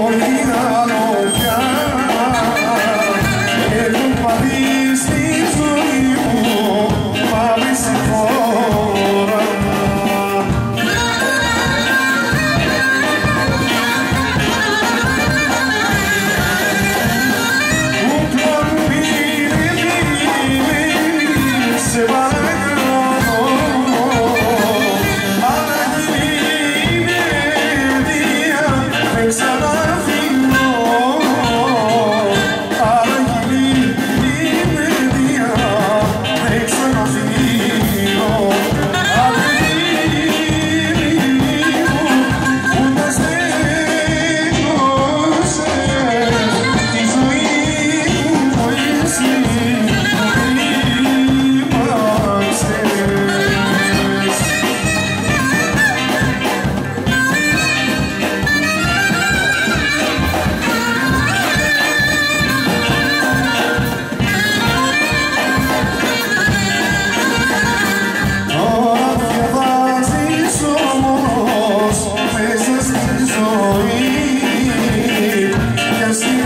Molina